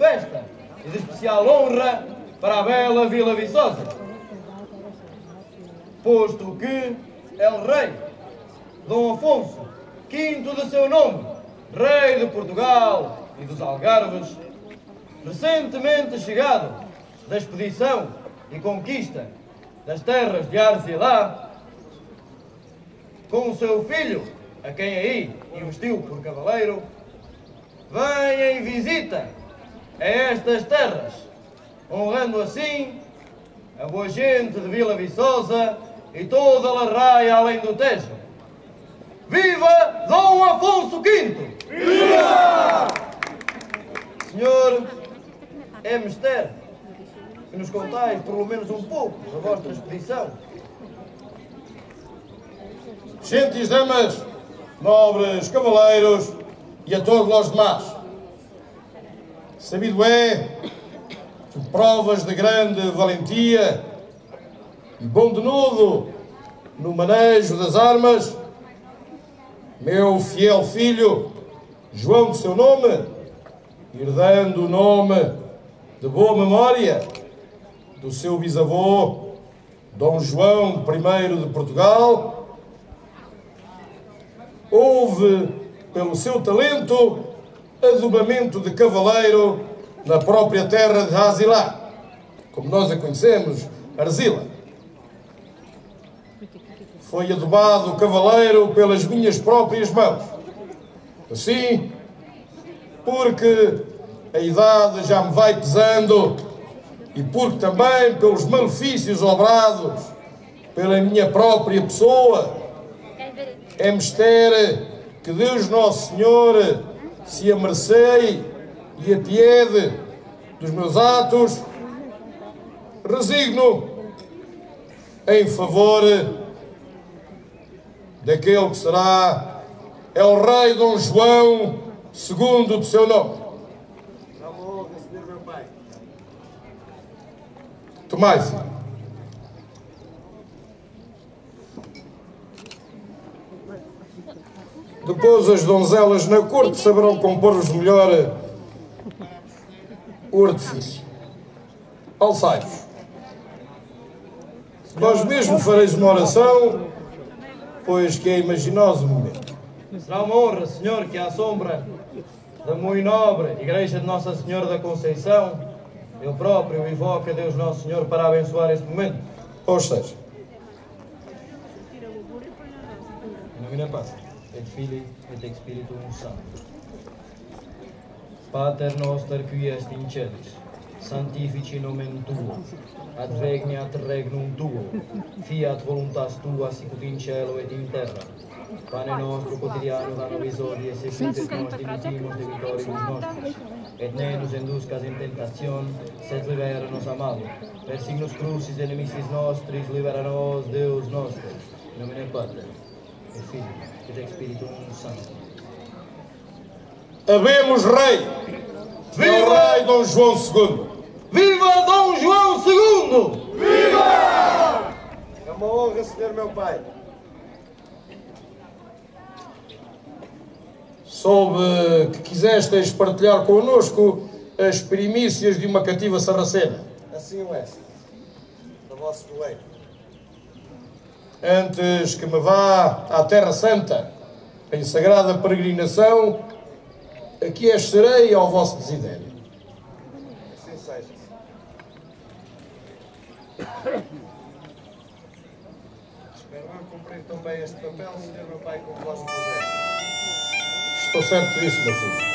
festa e de especial honra para a bela Vila Viçosa. Posto que El Rei, Dom Afonso, quinto de seu nome, Rei de Portugal e dos Algarves, recentemente chegado da expedição e conquista das terras de Arzelá, com o seu filho, a quem aí investiu por cavaleiro, vem em visita a estas terras, honrando assim a boa gente de Vila Viçosa e toda a raia além do Tejo. Viva Dom Afonso V! Viva! Senhor, é mistério que nos contais pelo menos um pouco da vossa expedição. Gentes damas, nobres cavaleiros e a todos os demais. Sabido é que provas de grande valentia e bom denodo no manejo das armas, meu fiel filho, João de seu nome, herdando o nome de boa memória do seu bisavô, Dom João I de Portugal, houve, pelo seu talento, adubamento de cavaleiro na própria terra de Hazilá, como nós a conhecemos, Arzila. Foi adubado cavaleiro pelas minhas próprias mãos. Assim, porque a idade já me vai pesando e porque também pelos malefícios obrados pela minha própria pessoa, é mistério que Deus Nosso Senhor se amercei e apiede dos meus atos, resigno em favor daquele que será é o rei Dom João II de seu nome. Tomás. Depois as donzelas na corte saberão compor-vos melhor o artifício. Alçai-vos. Vós mesmo fareis uma oração, pois que é imaginoso o momento. Será uma honra, Senhor, que à sombra da muito nobre Igreja de Nossa Senhora da Conceição, eu próprio invoco a Deus Nosso Senhor para abençoar este momento. Ou seja, Em nomine Patris, et Filii, et Spiritum Sancti. Pater noster qui est in celis, sanctifici nomen Tuo, adveniat regnum Tuo, fiat voluntas Tua sicut in cielo et in terra. Pane nostro quotidiano da nobis hodie, secut et nos dimitimus debitoribus nostris, et ne nos induscas in tentacion, sed libera nos a malo. Per signus crucis et nemesis nostris, libera nos Deus nostro. In nomine Pater, Filii, et Spiritum Sancti. habemos rei. É o rei Dom João II. Viva Dom João II! É uma honra, senhor meu pai. Soube que quisestes partilhar connosco as primícias de uma cativa sarracena. Assim o é. Da vosso doleiro. Antes que me vá à Terra Santa, em sagrada peregrinação, aqui estarei ao vosso desidério. Assim seja. Espero eu cumprir tão bem este papel, senhor meu pai, como vós me. Estou certo disso, meu filho.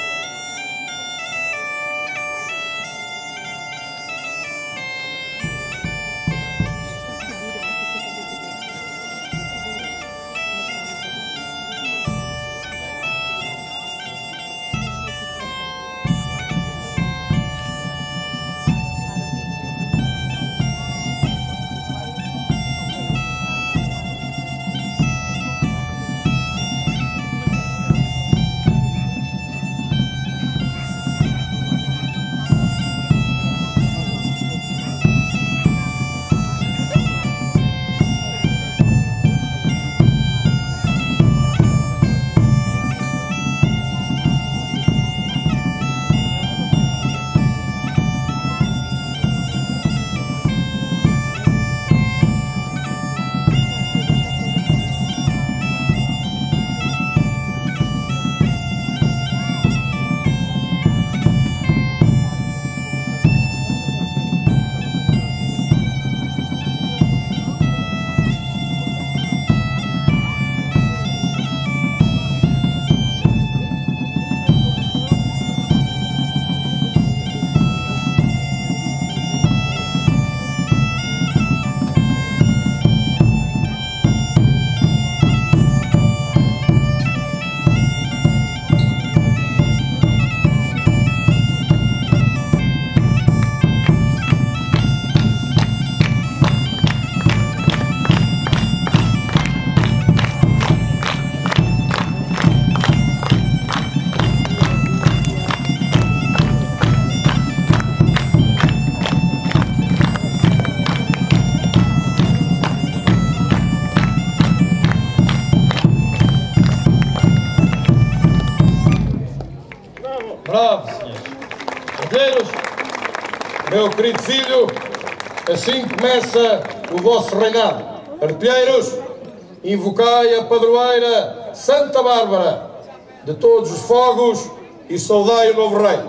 Meu querido filho, assim começa o vosso reinado. Artilheiros, invocai a padroeira Santa Bárbara de todos os fogos e saudai o novo rei.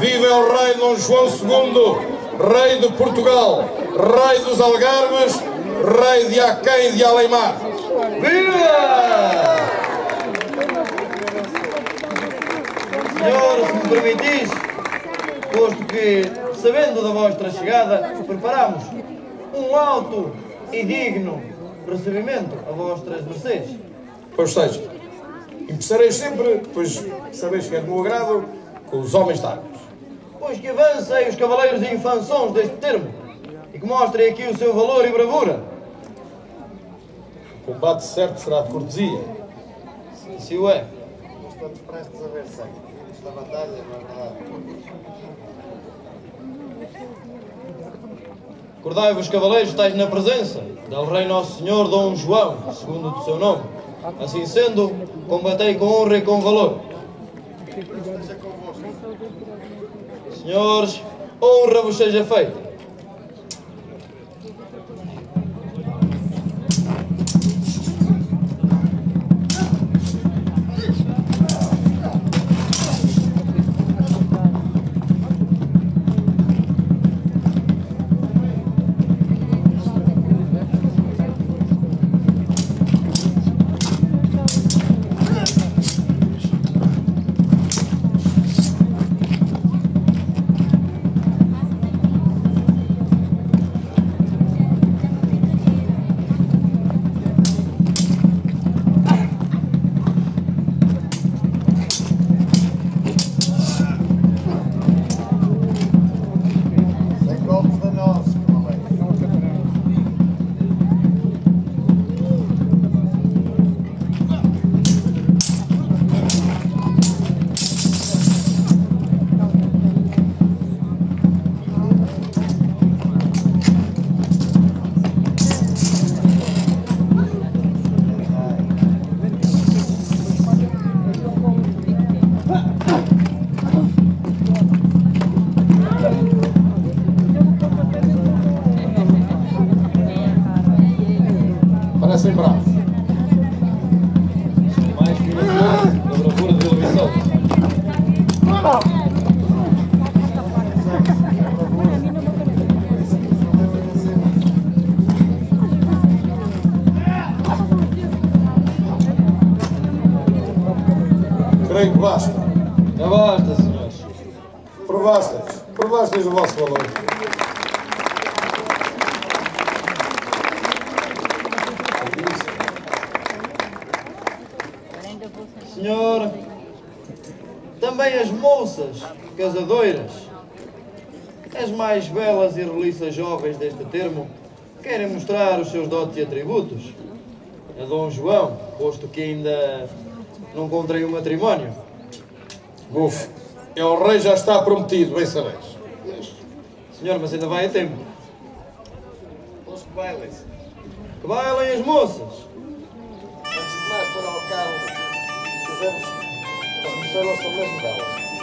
Viva o rei Dom João II, rei de Portugal, rei dos Algarves, rei de Aquém de Aleimar. Viva! Senhor, se me permitis, posto que, sabendo da vossa chegada, preparamos um alto e digno recebimento a vossas mercês. Pois seja, empeçareis sempre, pois sabeis que é do meu agrado, com os homens de armas. Pois que avancem os cavaleiros e infançons deste termo e que mostrem aqui o seu valor e bravura. Combate certo será de cortesia. Se o é. Estamos prestes a ver sangue. Esta batalha não é verdade. Acordai-vos, cavaleiros, estáis na presença del Rei Nosso Senhor Dom João, segundo o seu nome. Assim sendo, combatei com honra e com valor. Senhores, honra vos seja feita. Basta. Já basta, senhores. Provastes, provastes o vosso valor. Senhor, também as moças casadoiras, as mais belas e roliças jovens deste termo, querem mostrar os seus dotes e atributos. A Dom João, posto que ainda não contraiu matrimónio. Buf, é o rei já está prometido, bem sabeis. Senhor, mas ainda vai a tempo. Os que bailem-se. Que bailem as moças. Antes de mais, Sr. Alcalde, quisemos conhecer o seu mesmo delas.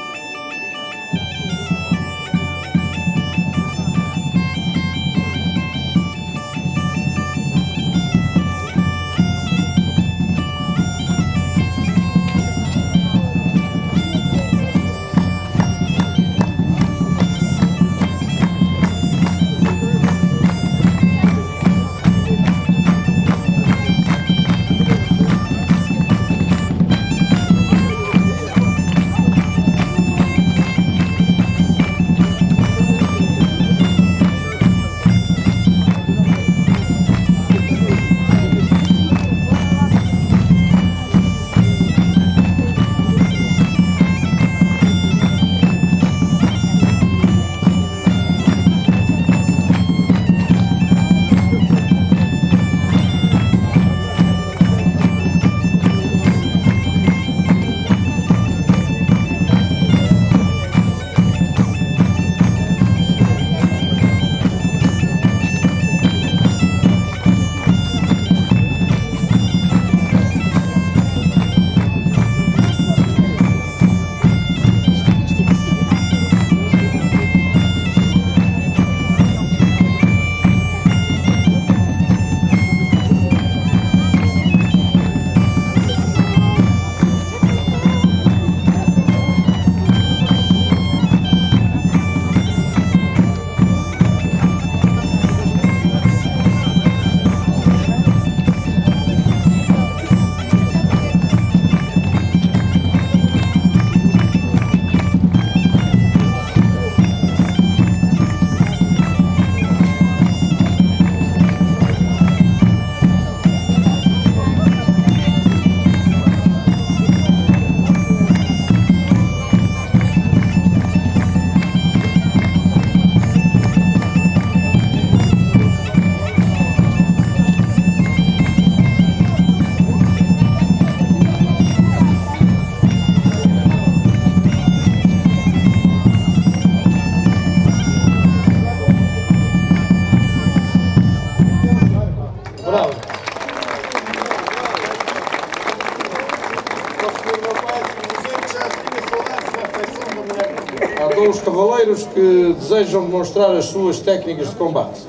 Desejam demonstrar as suas técnicas de combate.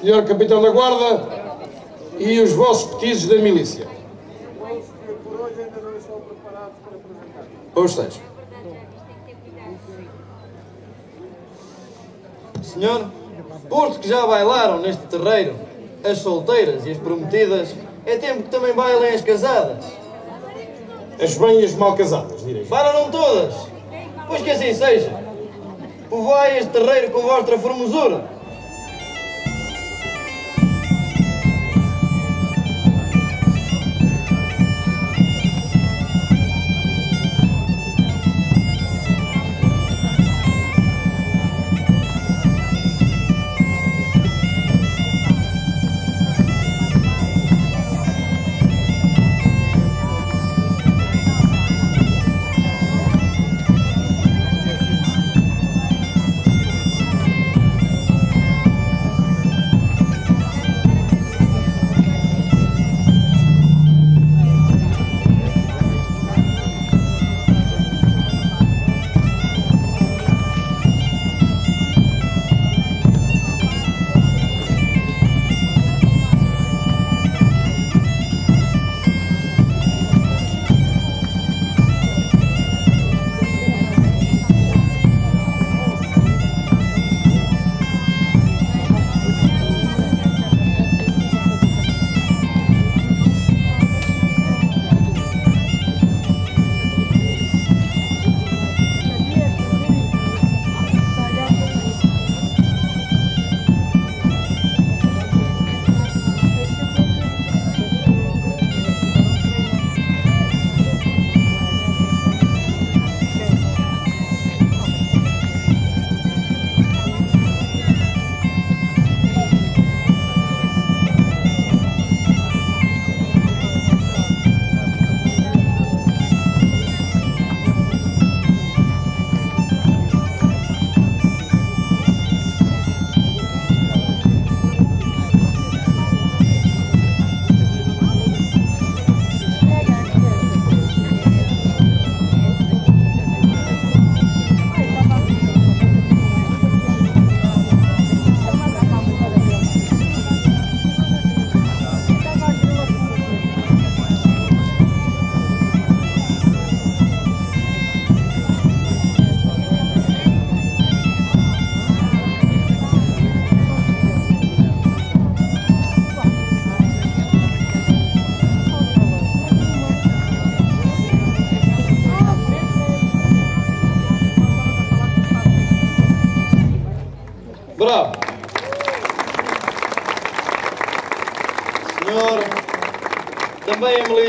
Senhor Capitão da Guarda e os vossos petizes da milícia. Hoje seja. Senhor, posto que já bailaram neste terreiro as solteiras e as prometidas, é tempo que também bailem as casadas. As bem e as mal casadas, direi. Não todas, pois que assim seja. Povoai este terreiro com vossa formosura.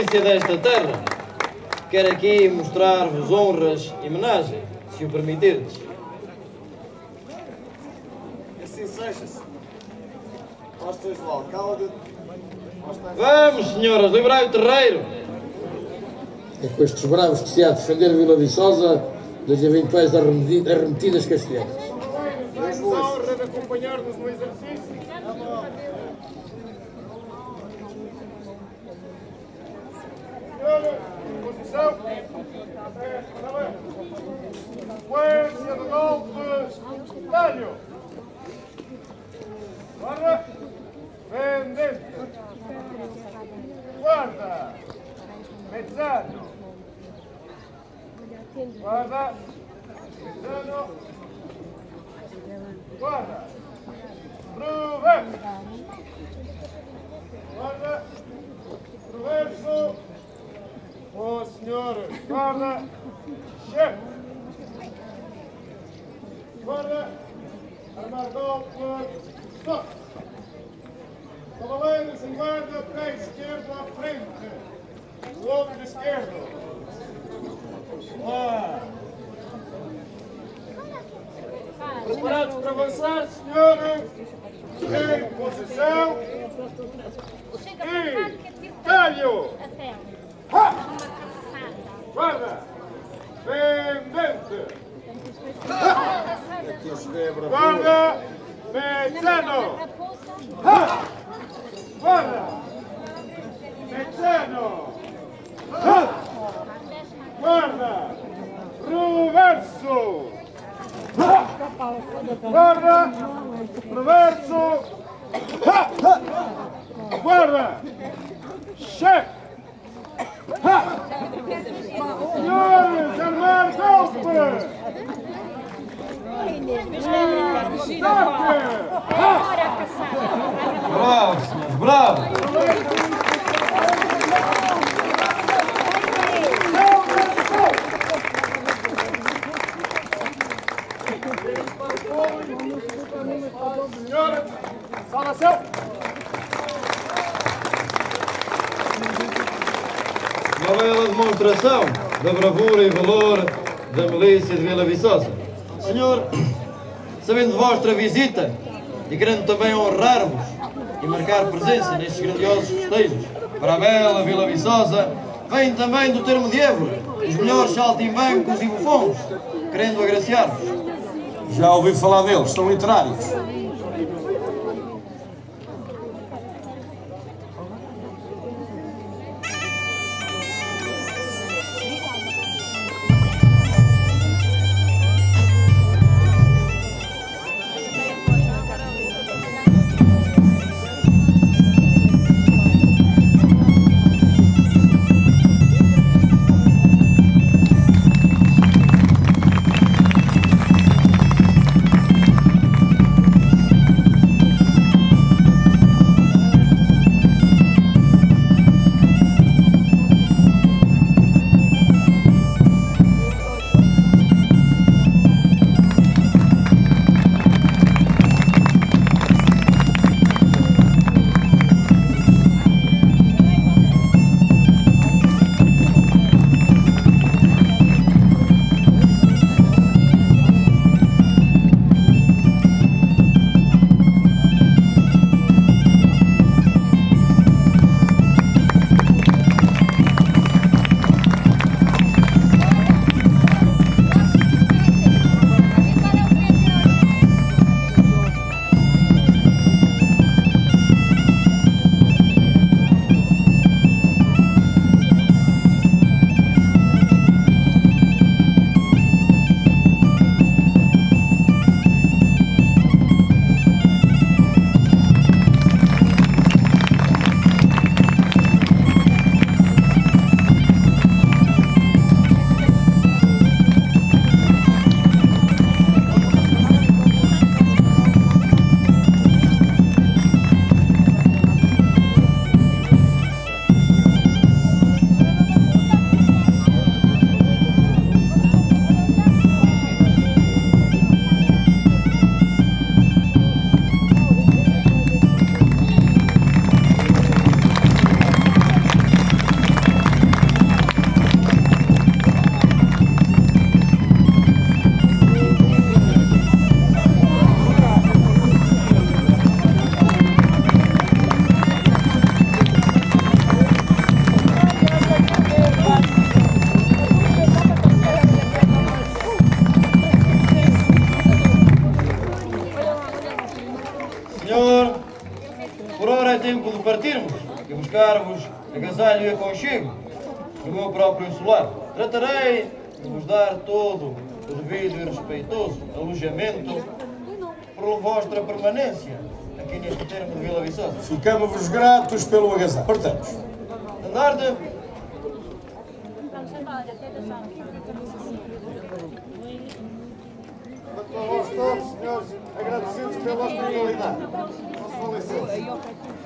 Milícia desta terra, quero aqui mostrar-vos honras e homenagem, se o permitirdes. Assim seja-se. Nós tens o alcalde. Vamos, senhoras, livrai o terreiro. É com estes bravos que se há de defender Vila Viçosa das eventuais arremetidas castelhanas. Tens a honra de acompanhar-nos no exercício. Posição. Sequência de golpes. Dânio. Guarda. Pendente. Guarda. Mezzano. Guarda. Mezzano. Guarda. Prove. Guarda. Proverso. Oh, signore. Guarda. Chef. Guarda. Armado. Stop. Cavaleiros em guarda, pé esquerdo à frente. O outro esquerdo. Lá. Preparados para avançar, senhores? Em posição. E talho. Ha! Guarda. Pendente. Guarda. Mezzano. Ha! Guarda. Mezzano. Ha! Guarda. Reverso. Ha! Guarda. Reverso. Ha! Guarda. Chefe. Ha! Senhores, armar golpe. Stop! Bravo, senhores, bravo! Senhora, saudação! Uma bela demonstração da bravura e valor da milícia de Vila Viçosa. Senhor, sabendo de vossa visita e querendo também honrar-vos e marcar presença nestes grandiosos festejos para a bela Vila Viçosa, vem também do termo de Évora, os melhores saltimbancos e bufons, querendo agraciar-vos. Já ouvi falar deles, são literários. Partirmos e buscar-vos agasalho e aconchego no meu próprio solar. Tratarei de vos dar todo o devido e respeitoso alojamento por vossa permanência aqui neste termo de Vila Viçosa. Ficamos-vos gratos pelo agasalho. Partamos. Standarde, Para todos, senhores, agradecidos pela hospitalidade. Com sua licença.